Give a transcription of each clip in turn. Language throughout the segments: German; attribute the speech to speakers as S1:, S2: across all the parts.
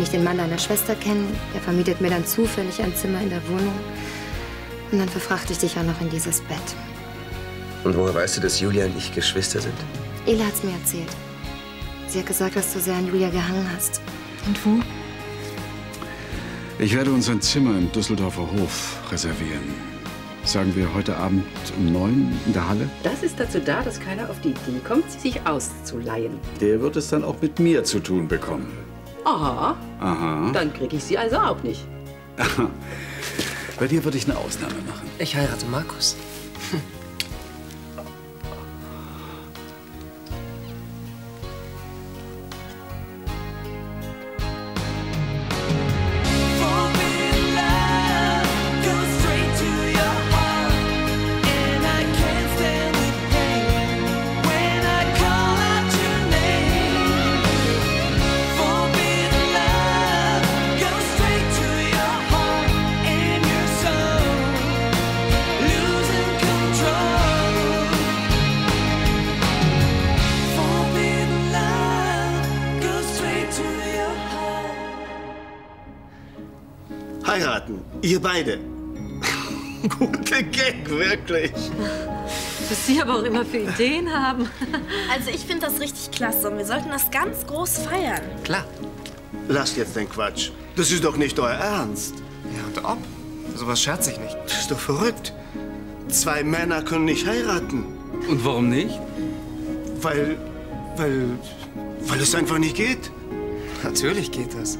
S1: lerne ich den Mann deiner Schwester kennen. Der vermietet mir dann zufällig ein Zimmer in der Wohnung. Und dann verfrachte ich dich auch noch in dieses Bett.
S2: Und woher weißt du, dass Julia und ich Geschwister sind?
S1: Ela hat's mir erzählt. Sie hat gesagt, dass du sehr an Julia gehangen hast.
S3: Und wo?
S4: Ich werde uns ein Zimmer im Düsseldorfer Hof reservieren. Sagen wir heute Abend um neun in der Halle?
S5: Das ist dazu da, dass keiner auf die Idee kommt, sie sich auszuleihen.
S4: Der wird es dann auch mit mir zu tun bekommen.
S5: Aha,
S4: Aha.
S5: dann kriege ich sie also auch nicht.
S4: Bei dir würde ich eine Ausnahme machen.
S6: Ich heirate Markus.
S7: Heiraten. Ihr beide. Guter Gag, wirklich.
S3: Was Sie aber auch immer für Ideen haben.
S8: Also ich finde das richtig klasse und wir sollten das ganz groß feiern.
S6: Klar.
S7: Lasst jetzt den Quatsch. Das ist doch nicht euer Ernst.
S6: Ja, und ob? Sowas scherze ich nicht.
S7: Das ist doch verrückt. Zwei Männer können nicht heiraten.
S9: Und warum nicht?
S7: Weil. weil. weil es einfach nicht geht.
S6: Natürlich geht das.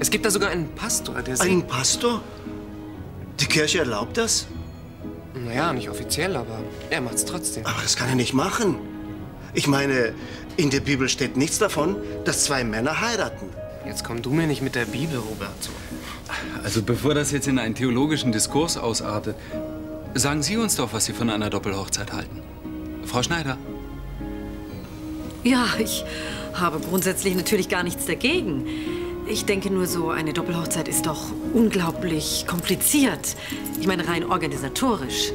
S6: Es gibt da sogar einen Pastor, der
S7: Einen Pastor? Die Kirche erlaubt das?
S6: Naja, nicht offiziell, aber er macht's trotzdem.
S7: Aber das kann er nicht machen. Ich meine, in der Bibel steht nichts davon, dass zwei Männer heiraten.
S6: Jetzt komm du mir nicht mit der Bibel, Roberto.
S9: Also bevor das jetzt in einen theologischen Diskurs ausartet, sagen Sie uns doch, was Sie von einer Doppelhochzeit halten. Frau Schneider.
S3: Ja, ich habe grundsätzlich natürlich gar nichts dagegen. Ich denke nur so, eine Doppelhochzeit ist doch unglaublich kompliziert. Ich meine, rein organisatorisch.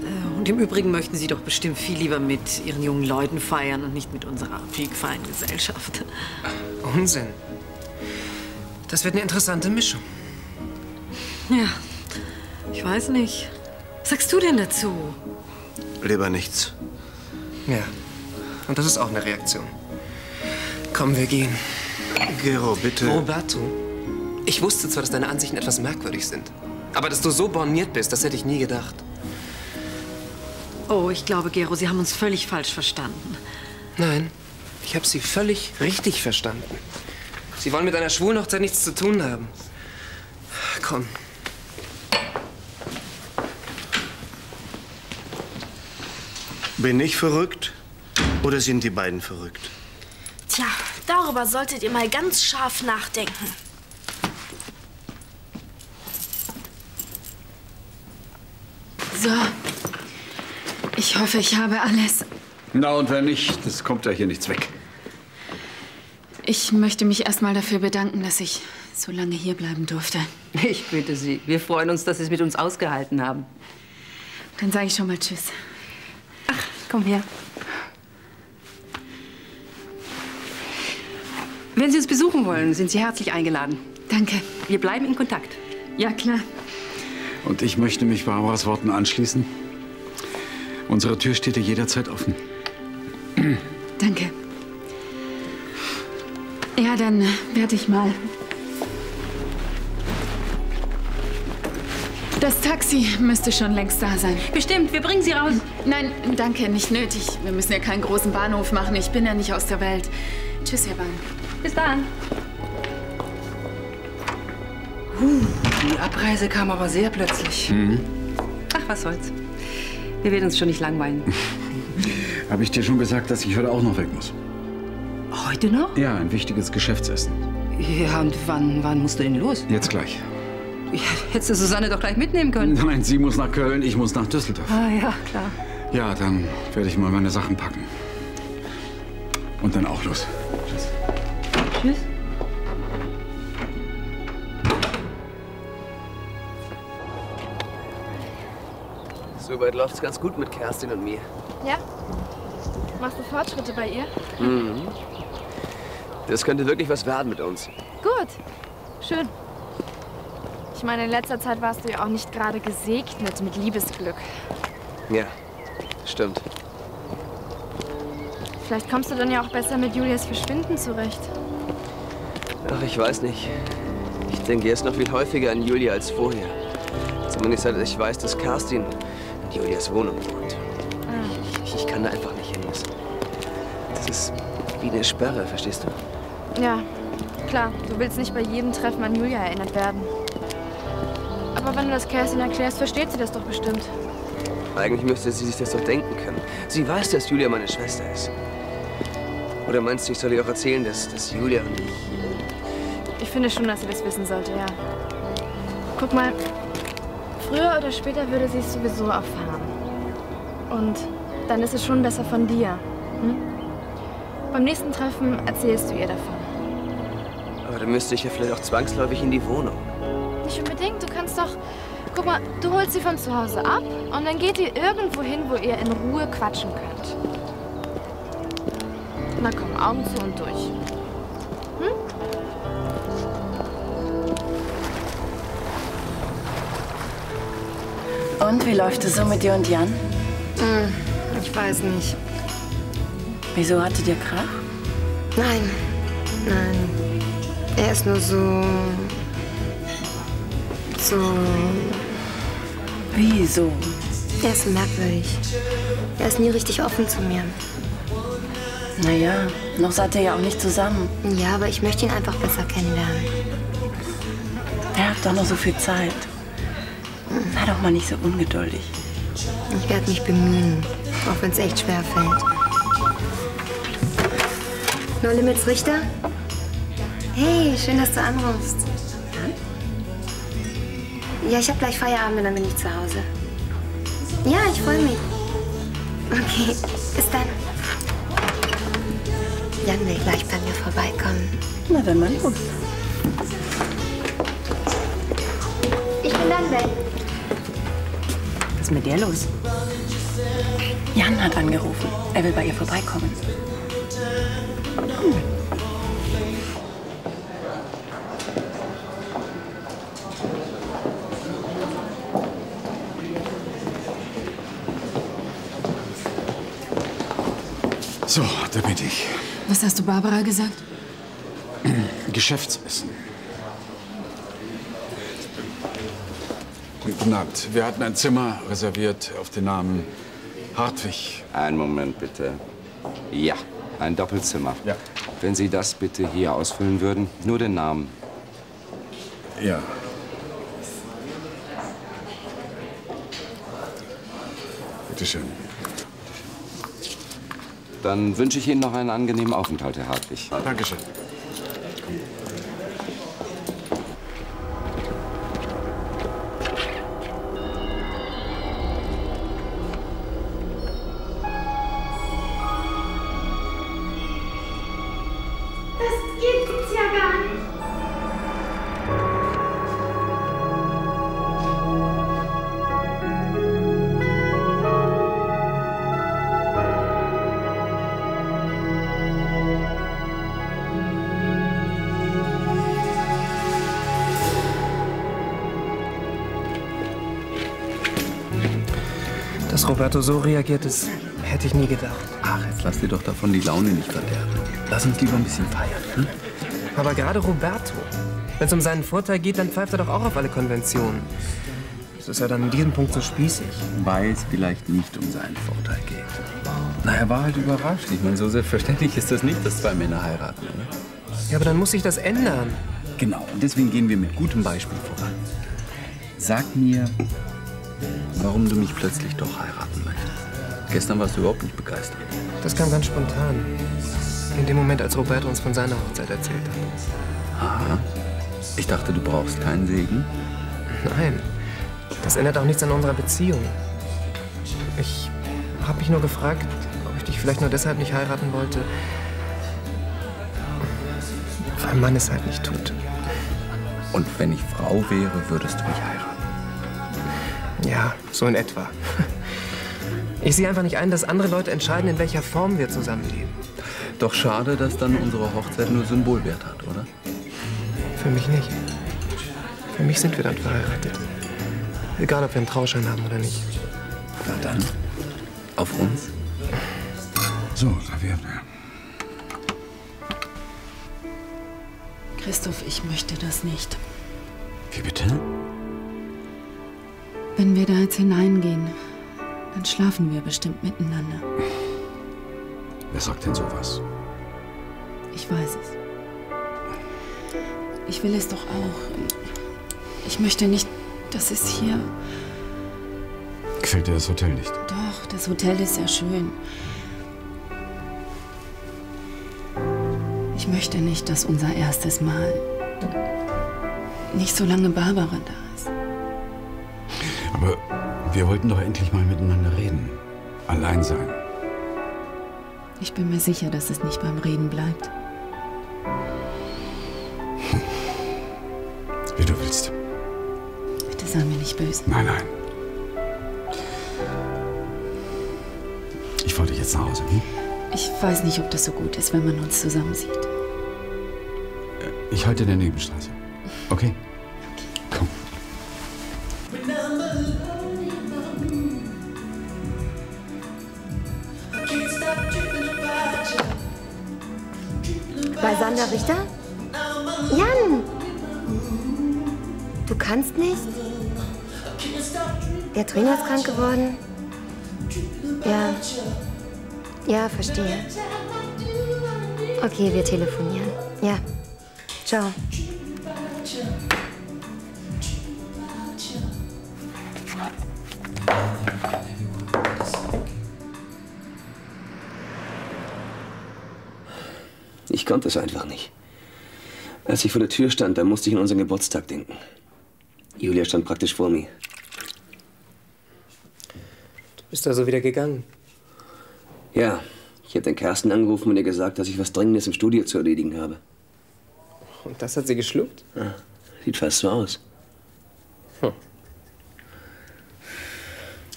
S3: Äh, Und im Übrigen möchten Sie doch bestimmt viel lieber mit Ihren jungen Leuten feiern und nicht mit unserer piekfeinen Gesellschaft.
S6: Unsinn. Das wird eine interessante Mischung.
S3: Ja, ich weiß nicht. Was sagst du denn dazu?
S7: Lieber nichts.
S6: Ja. Und das ist auch eine Reaktion. Komm, wir gehen.
S7: Gero, bitte.
S6: Roberto, ich wusste zwar, dass deine Ansichten etwas merkwürdig sind. Aber dass du so borniert bist, das hätte ich nie gedacht.
S3: Oh, ich glaube, Gero, Sie haben uns völlig falsch verstanden.
S6: Nein, ich habe sie völlig richtig verstanden. Sie wollen mit einer schwulen Hochzeit nichts zu tun haben. Komm.
S7: Bin ich verrückt oder sind die beiden verrückt?
S8: Tja, darüber solltet ihr mal ganz scharf nachdenken.
S10: So. Ich hoffe, ich habe alles.
S4: Na, und wenn nicht, das kommt ja hier nichts weg.
S10: Ich möchte mich erstmal dafür bedanken, dass ich so lange hier bleiben durfte.
S5: Ich bitte Sie. Wir freuen uns, dass Sie es mit uns ausgehalten haben.
S10: Dann sage ich schon mal Tschüss.
S5: Komm her. Wenn Sie uns besuchen wollen, sind Sie herzlich eingeladen.
S10: Danke.
S5: Wir bleiben in Kontakt.
S10: Ja, klar.
S4: Und ich möchte mich Barbaras Worten anschließen. Unsere Tür steht dir jederzeit offen.
S10: Danke. Ja, dann werde ich mal. Das Taxi müsste schon längst da sein.
S5: Bestimmt, wir bringen Sie raus.
S10: Nein, danke, nicht nötig. Wir müssen ja keinen großen Bahnhof machen. Ich bin ja nicht aus der Welt. Tschüss, Herr Bahn.
S5: Bis dann. Die Abreise kam aber sehr plötzlich. Ach, was soll's. Wir werden uns schon nicht langweilen.
S4: Habe ich dir schon gesagt, dass ich heute auch noch weg muss?
S5: Heute noch?
S4: Ja, ein wichtiges Geschäftsessen.
S5: Ja, und wann, wann musst du denn los?
S4: Jetzt gleich.
S5: Ja, hättest du Susanne doch gleich mitnehmen können.
S4: Nein, sie muss nach Köln, ich muss nach Düsseldorf.
S5: Ah, ja, klar.
S4: Ja, dann werde ich mal meine Sachen packen. Und dann auch los. Tschüss.
S6: Soweit läuft's ganz gut mit Kerstin und mir.
S8: Ja? Machst du Fortschritte bei ihr?
S6: Mhm.
S2: Das könnte wirklich was werden mit uns.
S8: Gut. Schön. Ich meine, in letzter Zeit warst du ja auch nicht gerade gesegnet mit Liebesglück.
S2: Ja, stimmt.
S8: Vielleicht kommst du dann ja auch besser mit Julias Verschwinden zurecht.
S2: Ach, ich weiß nicht. Ich denke jetzt noch viel häufiger an Julia als vorher. Zumindest seit ich weiß, dass Kerstin in Julias Wohnung wohnt. Ich, ich kann da einfach nicht hin. Das, das ist wie eine Sperre, verstehst du?
S8: Ja, klar. Du willst nicht bei jedem Treffen an Julia erinnert werden. Aber wenn du das Kerstin erklärst, versteht sie das doch bestimmt.
S2: Eigentlich müsste sie sich das doch denken können. Sie weiß, dass Julia meine Schwester ist. Oder meinst du, ich soll ihr auch erzählen, dass, dass Julia und ich...
S8: Ich finde schon, dass sie das wissen sollte, ja. Guck mal, früher oder später würde sie es sowieso erfahren. Und dann ist es schon besser von dir. Hm? Beim nächsten Treffen erzählst du ihr davon.
S2: Aber dann müsste ich ja vielleicht auch zwangsläufig in die Wohnung.
S8: Nicht unbedingt, du kannst doch... Guck mal, du holst sie von zu Hause ab und dann geht ihr irgendwo hin, wo ihr in Ruhe quatschen könnt. Na komm, Augen zu und durch.
S11: Und wie läuft es so mit dir und Jan?
S1: Hm, ich weiß nicht.
S11: Wieso hattet ihr Krach?
S1: Nein, nein. Er ist nur so. so.
S11: Wieso?
S1: Er ist merkwürdig. Er ist nie richtig offen zu mir.
S11: Naja, noch seid ihr ja auch nicht zusammen.
S1: Ja, aber ich möchte ihn einfach besser kennenlernen.
S11: Er hat doch noch so viel Zeit. Sei doch mal nicht so ungeduldig.
S1: Ich werde mich bemühen, auch wenn es echt schwer fällt. No Limits Richter? Hey, schön, dass du anrufst. Ja, ich habe gleich Feierabend und dann bin ich zu Hause. Ja, ich freue mich. Okay, bis dann. Jan will gleich bei mir vorbeikommen.
S11: Na dann mal los. Ist mit dir los? Jan hat angerufen. Er will bei ihr vorbeikommen.
S4: So, da bin ich.
S10: Was hast du Barbara gesagt?
S4: Geschäftsessen. Guten Abend. Wir hatten ein Zimmer reserviert auf den Namen Hartwig.
S12: Einen Moment bitte. Ja, ein Doppelzimmer.
S4: Ja.
S12: Wenn Sie das bitte hier ausfüllen würden, nur den Namen.
S4: Ja. Bitte schön.
S12: Dann wünsche ich Ihnen noch einen angenehmen Aufenthalt, Herr Hartwig.
S4: Dankeschön.
S6: Roberto so reagiert, das hätte ich nie gedacht.
S9: Ach, jetzt lass dir doch davon die Laune nicht verderben. Lass uns lieber ein bisschen feiern. Hm?
S6: Aber gerade Roberto, wenn es um seinen Vorteil geht, dann pfeift er doch auch auf alle Konventionen. Das ist ja dann in diesem Punkt so spießig.
S9: Weil es vielleicht nicht um seinen Vorteil geht. Na, er war halt überrascht. Ich meine, so selbstverständlich ist das nicht, dass zwei Männer heiraten, oder?
S6: Ja, aber dann muss sich das ändern.
S9: Genau, und deswegen gehen wir mit gutem Beispiel voran. Sag mir, warum du mich plötzlich doch heiraten möchtest. Gestern warst du überhaupt nicht begeistert.
S6: Das kam ganz spontan. In dem Moment, als Roberto uns von seiner Hochzeit erzählt hat.
S9: Aha. Ich dachte, du brauchst keinen Segen.
S6: Nein, das ändert auch nichts an unserer Beziehung. Ich habe mich nur gefragt, ob ich dich vielleicht nur deshalb nicht heiraten wollte, weil man es halt nicht tut.
S9: Und wenn ich Frau wäre, würdest du mich heiraten.
S6: Ja, so in etwa. Ich sehe einfach nicht ein, dass andere Leute entscheiden, in welcher Form wir zusammenleben.
S9: Doch schade, dass dann unsere Hochzeit nur Symbolwert hat, oder?
S6: Für mich nicht. Für mich sind wir dann verheiratet. Egal, ob wir einen Trauschein haben oder nicht.
S9: Na dann, auf uns.
S4: So, Xavier.
S10: Christoph, ich möchte das nicht.
S4: Wie bitte?
S10: Wenn wir da jetzt hineingehen, dann schlafen wir bestimmt miteinander.
S4: Wer sagt denn sowas?
S10: Ich weiß es. Ich will es doch auch. Ich möchte nicht, dass es hier.
S4: Gefällt dir das Hotel nicht?
S10: Doch, das Hotel ist sehr schön. Ich möchte nicht, dass unser erstes Mal nicht so lange Barbara da ist.
S4: Wir wollten doch endlich mal miteinander reden. Allein sein.
S10: Ich bin mir sicher, dass es nicht beim Reden bleibt.
S4: Wie du willst.
S10: Bitte sei mir nicht böse.
S4: Nein, nein. Ich wollte jetzt nach Hause. Hm?
S10: Ich weiß nicht, ob das so gut ist, wenn man uns zusammen sieht.
S4: Ich halte in der Nebenstraße. Okay?
S1: Bei Sander Richter? Jan! Du kannst nicht? Der Trainer ist krank geworden? Ja. Ja, verstehe. Okay, wir telefonieren. Ja. Ciao.
S2: Konnte es einfach nicht. Als ich vor der Tür stand, da musste ich an unseren Geburtstag denken. Julia stand praktisch vor mir.
S6: Du bist also wieder gegangen.
S2: Ja, ich habe den Kersten angerufen und ihr gesagt, dass ich was Dringendes im Studio zu erledigen habe.
S6: Und das hat sie geschluckt?
S2: Ja, sieht fast so aus.
S6: Hm.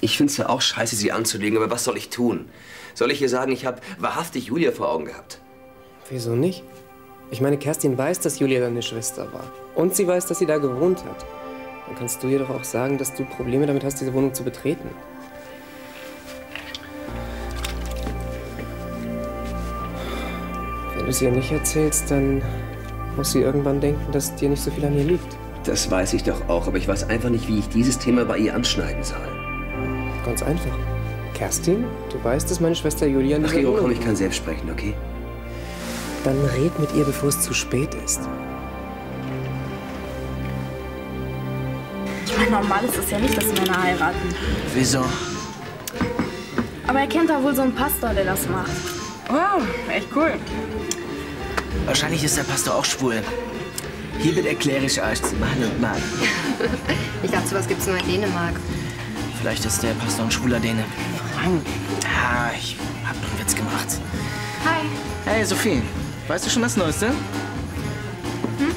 S2: Ich finde es ja auch scheiße, sie anzulegen, aber was soll ich tun? Soll ich ihr sagen, ich habe wahrhaftig Julia vor Augen gehabt?
S6: Wieso nicht? Ich meine, Kerstin weiß, dass Julia deine Schwester war. Und sie weiß, dass sie da gewohnt hat. Dann kannst du ihr doch auch sagen, dass du Probleme damit hast, diese Wohnung zu betreten. Wenn du es ihr nicht erzählst, dann muss sie irgendwann denken, dass dir nicht so viel an ihr liegt.
S2: Das weiß ich doch auch, aber ich weiß einfach nicht, wie ich dieses Thema bei ihr anschneiden soll.
S6: Ganz einfach. Kerstin, du weißt, dass meine Schwester Julia in
S2: Ach,
S6: Wohnung
S2: komm, ich kann selbst sprechen, okay?
S6: Dann red mit ihr, bevor es zu spät ist.
S8: Ich meine, normal ist es ja nicht, dass Männer heiraten.
S13: Wieso?
S8: Aber er kennt da wohl so einen Pastor, der das macht.
S11: Wow, echt cool.
S13: Wahrscheinlich ist der Pastor auch schwul. Hiermit erkläre ich euch zu Mann und Mann.
S1: Ich dachte, sowas gibt's nur in Dänemark.
S13: Vielleicht ist der Pastor ein schwuler Däne. Ja, ich hab nur einen Witz gemacht.
S8: Hi.
S13: Hey, Sophie, weißt du schon das Neueste?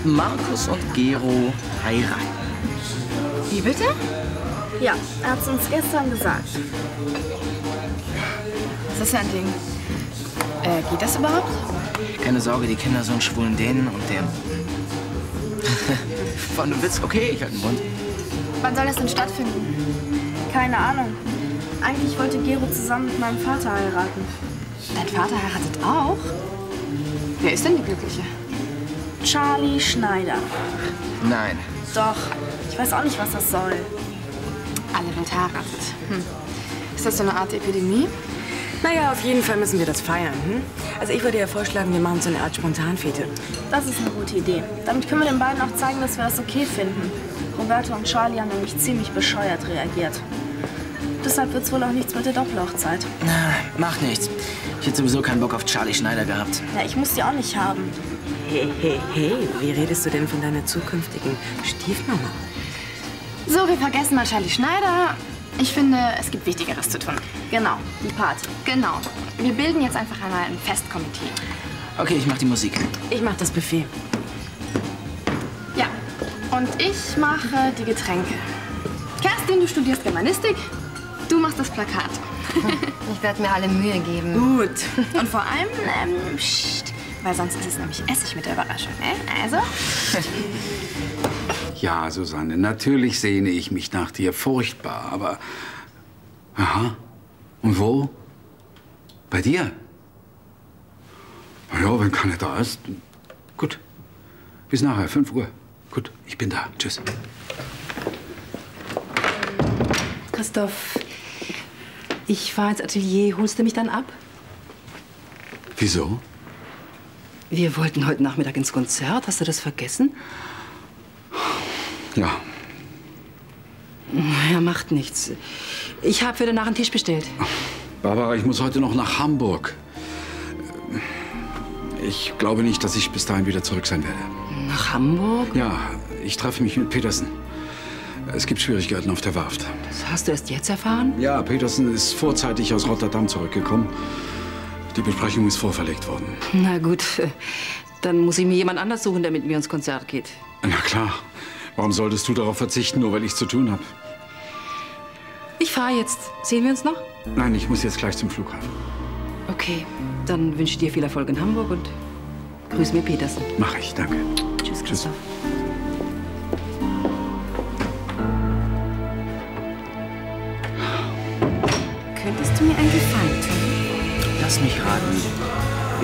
S13: Markus und Gero heiraten.
S8: Wie bitte? Ja, er hat es uns gestern gesagt. Was ist für ein Ding? Äh, geht das überhaupt?
S13: Keine Sorge, die Kinder einen schwulen Dänen und der... War ein Witz, okay, ich halte den Mund.
S8: Wann soll das denn stattfinden? Keine Ahnung. Eigentlich wollte Gero zusammen mit meinem Vater heiraten.
S11: Dein Vater heiratet auch? Wer ist denn die Glückliche?
S8: Charlie Schneider.
S13: Nein.
S8: Doch. Ich weiß auch nicht, was das soll.
S11: Alle Welt heiratet. Hm. Ist das so eine Art Epidemie?
S3: Naja, auf jeden Fall müssen wir das feiern. Hm? Also ich würde ja vorschlagen, wir machen so eine Art Spontanfete.
S8: Das ist eine gute Idee. Damit können wir den beiden auch zeigen, dass wir das okay finden. Roberto und Charlie haben nämlich ziemlich bescheuert reagiert. Deshalb wird es wohl auch nichts mit der Doppelhochzeit.
S13: Na, macht nichts. Ich hätte sowieso keinen Bock auf Charlie Schneider gehabt.
S8: Ja, ich muss die auch nicht haben.
S3: Hey, hey, hey, wie redest du denn von deiner zukünftigen Stiefmama?
S8: So, wir vergessen mal Charlie Schneider. Ich finde, es gibt Wichtigeres zu tun. Genau, die Party. Genau. Wir bilden jetzt einfach einmal ein Festkomitee.
S13: Okay, ich mach die Musik.
S3: Ich mach das Buffet.
S8: Ja, und ich mache die Getränke. Kerstin, du studierst Germanistik. Du machst das Plakat.
S1: Ich werde mir alle Mühe geben.
S11: Gut. Und vor allem, ähm, pst, weil sonst ist es nämlich Essig mit der Überraschung, ne? Also,
S4: Ja, Susanne, natürlich sehne ich mich nach dir furchtbar, aber. Aha. Und wo? Bei dir? Na Ja, wenn keiner da ist. Gut. Bis nachher, 5 Uhr. Gut, ich bin da. Tschüss.
S5: Christoph, ich fahre ins Atelier. Holst du mich dann ab?
S4: Wieso?
S5: Wir wollten heute Nachmittag ins Konzert. Hast du das vergessen?
S4: Ja,
S5: Ja, macht nichts. Ich habe für danach einen Tisch bestellt.
S4: Barbara, ich muss heute noch nach Hamburg. Ich glaube nicht, dass ich bis dahin wieder zurück sein werde.
S5: Nach Hamburg?
S4: Ja, ich treffe mich mit Petersen. Es gibt Schwierigkeiten auf der Werft.
S5: Das hast du erst jetzt erfahren?
S4: Ja, Petersen ist vorzeitig aus Rotterdam zurückgekommen. Die Besprechung ist vorverlegt worden.
S5: Na gut, dann muss ich mir jemand anders suchen, der mit mir ins Konzert geht.
S4: Na klar. Warum solltest du darauf verzichten, nur weil ich zu tun habe?
S5: Ich fahre jetzt. Sehen wir uns noch?
S4: Nein, ich muss jetzt gleich zum Flughafen.
S5: Okay, dann wünsche ich dir viel Erfolg in Hamburg und grüß mir Petersen.
S4: Mach ich, danke.
S5: Tschüss, Christoph.
S11: könntest Gefallen tun?
S13: Lass mich raten.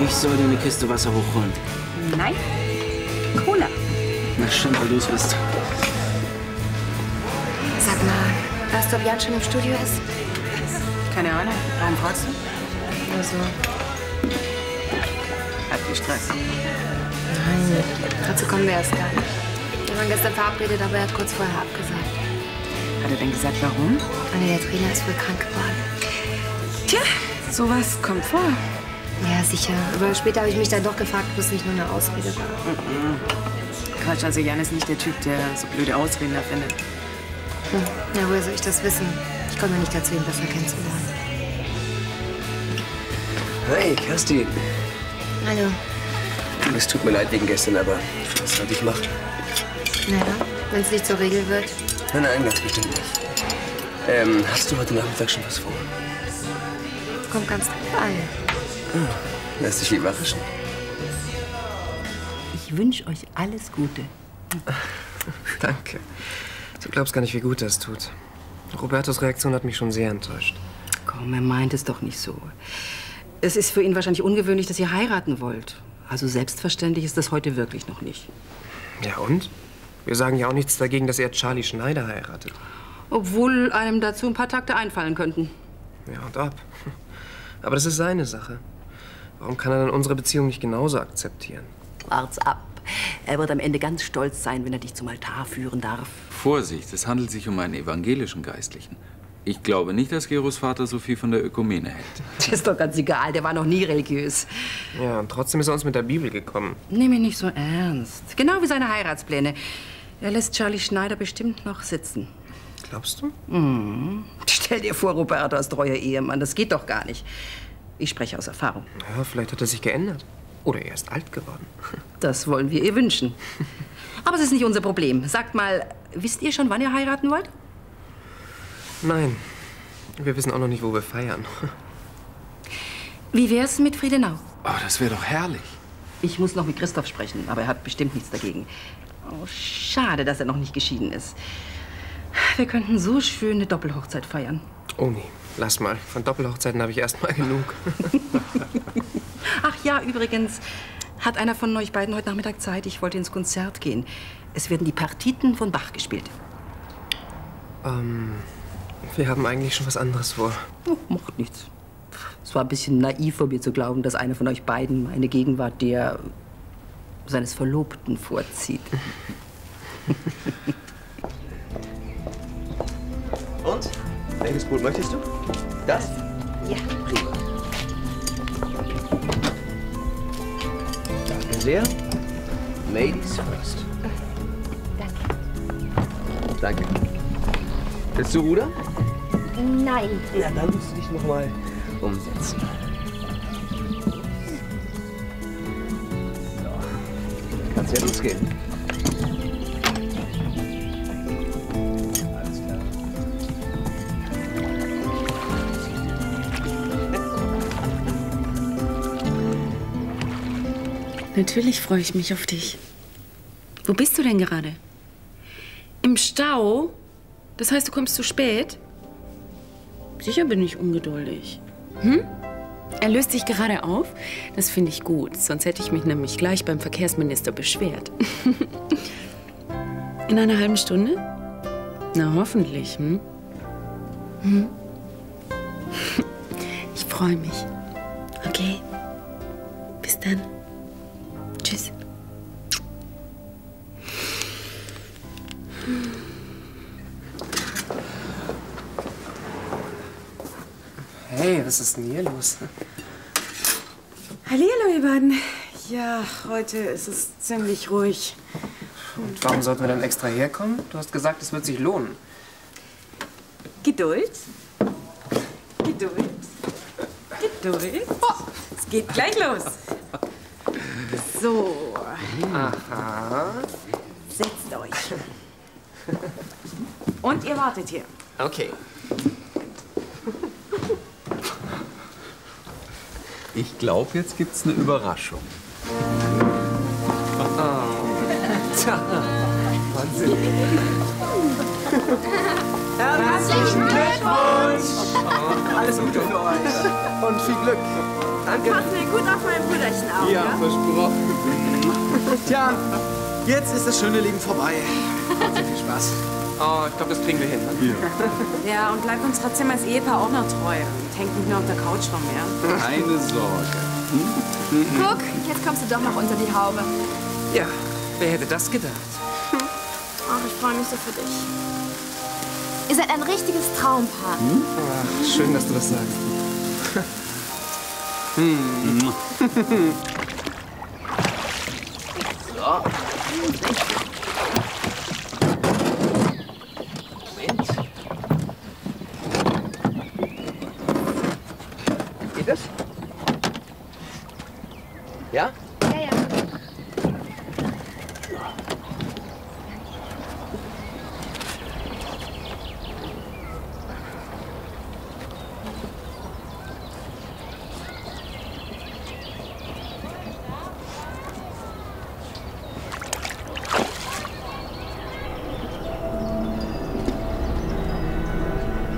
S13: Ich soll dir eine Kiste Wasser hochholen.
S11: Nein? Cola.
S13: Na schon, weil du es bist.
S1: Sag mal, weißt du, ob Jan schon im Studio ist?
S11: Keine Ahnung. Warum fragst du?
S1: Also,
S11: Hat viel Stress.
S1: nein, dazu kommen wir erst gar nicht. Wir waren gestern verabredet, aber er hat kurz vorher abgesagt.
S11: Hat er denn gesagt, warum?
S1: Einer der Trainer ist wohl krank geworden.
S11: Tja, sowas kommt vor.
S1: Ja, sicher. Aber später habe ich mich dann doch gefragt, ob es nicht nur eine Ausrede war.
S11: Quatsch, also Jan ist nicht der Typ, der so blöde Ausreden erfindet.
S1: Hm. Na, woher soll ich das wissen? Ich komme nicht dazu, ihn besser kennenzulernen.
S2: Hey, Kerstin.
S1: Hallo.
S2: Es tut mir leid wegen gestern, aber was sollte ich machen?
S1: Naja, wenn es nicht zur Regel wird.
S2: Nein, nein, ganz bestimmt nicht. Ähm, hast du heute Nachmittag schon was vor?
S1: Kommt ganz drauf an.
S2: Hm. Lass dich überraschen.
S5: Ich wünsche euch alles Gute.
S6: Danke. Du glaubst gar nicht, wie gut das tut. Robertos Reaktion hat mich schon sehr enttäuscht.
S5: Komm, er meint es doch nicht so. Es ist für ihn wahrscheinlich ungewöhnlich, dass ihr heiraten wollt. Also selbstverständlich ist das heute wirklich noch nicht.
S6: Ja und? Wir sagen ja auch nichts dagegen, dass er Charlie Schneider heiratet.
S5: Obwohl einem dazu ein paar Takte einfallen könnten.
S6: Ja und ab. Aber das ist seine Sache. Warum kann er dann unsere Beziehung nicht genauso akzeptieren?
S5: Wart's ab. Er wird am Ende ganz stolz sein, wenn er dich zum Altar führen darf.
S9: Vorsicht, es handelt sich um einen evangelischen Geistlichen. Ich glaube nicht, dass Geros Vater so viel von der Ökumene hält.
S5: Das ist doch ganz egal, der war noch nie religiös.
S6: Ja, und trotzdem ist er uns mit der Bibel gekommen.
S5: Nimm ihn nicht so ernst. Genau wie seine Heiratspläne. Er lässt Charlie Schneider bestimmt noch sitzen.
S6: Glaubst du?
S5: Mhm. Stell dir vor, Roberto als treuer Ehemann. Das geht doch gar nicht. Ich spreche aus Erfahrung.
S6: Ja, vielleicht hat er sich geändert. Oder er ist alt geworden.
S5: Das wollen wir ihr wünschen. Aber es ist nicht unser Problem. Sagt mal, wisst ihr schon, wann ihr heiraten wollt?
S6: Nein. Wir wissen auch noch nicht, wo wir feiern.
S5: Wie wär's mit Friedenau?
S9: Oh, das wäre doch herrlich.
S5: Ich muss noch mit Christoph sprechen, aber er hat bestimmt nichts dagegen. Oh, schade, dass er noch nicht geschieden ist. Wir könnten so schön eine Doppelhochzeit feiern.
S6: Oh nee, lass mal. Von Doppelhochzeiten habe ich erst mal genug.
S5: Ach ja, übrigens, hat einer von euch beiden heute Nachmittag Zeit? Ich wollte ins Konzert gehen. Es werden die Partiten von Bach gespielt.
S6: ähm, wir haben eigentlich schon was anderes vor.
S5: Oh, macht nichts. Es war ein bisschen naiv von mir zu glauben, dass einer von euch beiden eine Gegenwart der seines Verlobten vorzieht.
S2: Welches Brot möchtest du? Das?
S1: Ja.
S2: Prima. Danke sehr. Ladies first.
S1: Danke.
S2: Danke. Willst du rudern?
S1: Nein.
S2: Ja, dann musst du dich noch mal umsetzen. So. Kannst ja losgehen.
S10: Natürlich freue ich mich auf dich. Wo bist du denn gerade? Im Stau? Das heißt, du kommst zu spät? Sicher bin ich ungeduldig. Hm? Er löst sich gerade auf? Das finde ich gut. Sonst hätte ich mich nämlich gleich beim Verkehrsminister beschwert. In einer halben Stunde? Na, hoffentlich, hm? Hm? Ich freue mich. Okay. Bis dann.
S6: Hey, was ist denn hier los?
S3: Hallihallo, ihr beiden. Ja, heute ist es ziemlich ruhig.
S6: Und warum sollten wir dann extra herkommen? Du hast gesagt, es wird sich lohnen.
S3: Geduld. Geduld. Geduld. Es geht gleich los. So,
S6: Aha.
S3: setzt euch. Und ihr wartet hier.
S6: Okay.
S9: Ich glaube, jetzt gibt's eine Überraschung.
S6: Tja, Wahnsinn.
S3: Herzlichen
S6: Glückwunsch! Alles Gute für euch. Und viel Glück. Danke.
S3: Pass mir gut auf mein Brüderchen auf, ja?
S6: versprochen.
S14: Tja, jetzt ist das schöne Leben vorbei. Sehr viel Spaß.
S6: Oh, ich glaube, das kriegen wir hin. Ne?
S3: Ja, und bleibt uns trotzdem als Ehepaar auch noch treu. Und hängt nicht nur auf der Couch rum, ja?
S9: Keine Sorge.
S8: Guck, jetzt kommst du doch noch unter die Haube.
S6: Ja, wer hätte das gedacht?
S8: Ach, ich freue mich so für dich. Ihr seid ein richtiges Traumpaar.
S6: Ach, schön, dass du das sagst. Hm.
S2: So. Moment. Geht das? Ja?
S8: Ja, ja.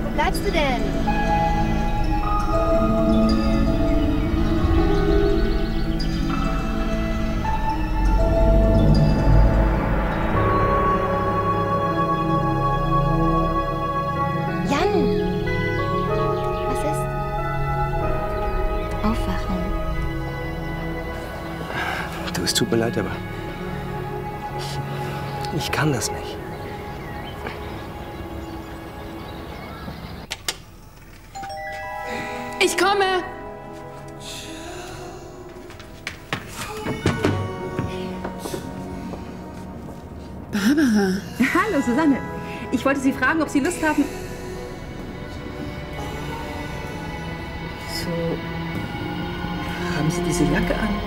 S8: Wo bleibst du denn? Jan! Was ist? Aufwachen.
S2: Du, es tut mir leid, aber ich, ich kann das nicht.
S5: Hallo, Susanne. Ich wollte Sie fragen, ob Sie Lust haben. So. Haben Sie diese Jacke an?